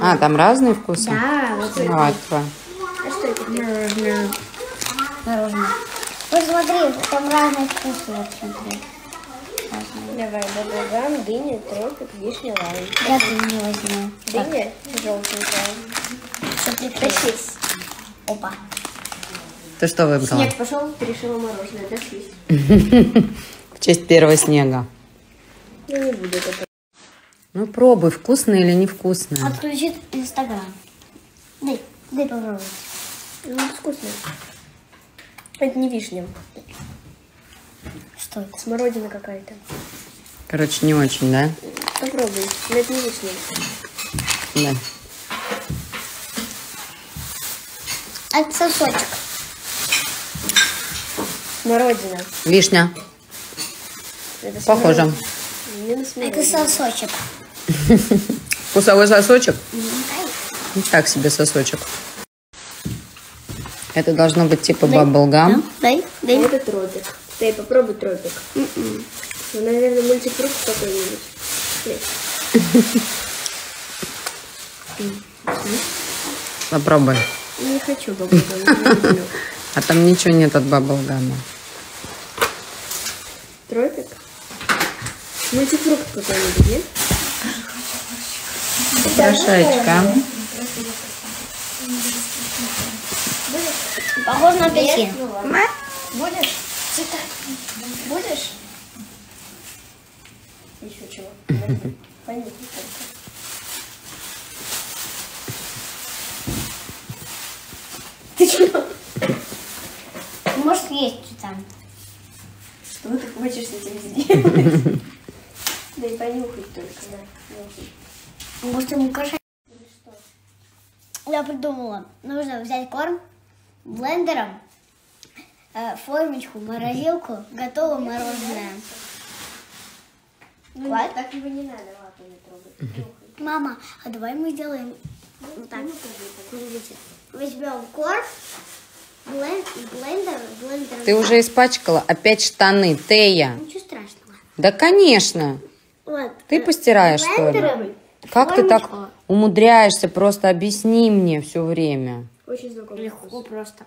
А, там разные вкусы? Да, вот это. Давай, твой. А что это? Мороженое. Мороженое. Вот смотри, там разные вкусы. Вот смотри. Разные. Давай, баблгам, дыня, тропик, вишня, лайм. Я ты не возьму. Дыня желтенькая. Дошлись. Опа. Ты что выбрала? Снег пошел, решила мороженое. Дошлись. В честь первого снега. Ну, не буду это. Ну, пробуй, вкусные или невкусные. Отключит Инстаграм. Дай, дай попробовать. Ну, вкусно. Это не вишня. Что это? Смородина какая-то. Короче, не очень, да? Попробуй. Но это не вишня. Да. Это сосочек. Смородина. Вишня. Это Похоже. смородина. Это сосочек. Вкусовой сосочек? Ну, Так себе сосочек. Это должно быть типа баблгам. Дай, А дай. это тропик. Дай, попробуй тропик. Ну, наверное, мультифрукт какой-нибудь. Дай. Попробуй. Не хочу баблгам, люблю. А там ничего нет от баблгама. Тропик? Мультифрукт какой-нибудь, нет? Украшаечка. Похож на апельсин. Будешь? Будешь? Еще чего? Только. Ты что? Может, есть что там. Что ты хочешь с этим сделать? Дай понюхать только, да. нюхай. Может, ему кошак. Я придумала. Нужно взять корм блендером, э, формочку, морозилку, готово мороженое. Ну, Хватит? так его не надо лапами трогать. Мама, а давай мы сделаем вот так. Смотрите. Возьмем корм, блен- блендер, блендер. Ты уже испачкала опять штаны, Тея. Ничего страшного. Да, конечно. Вот. Ты э, постираешь, что ли? Как ты так умудряешься? Просто объясни мне все время. Очень знакомый Легко просто.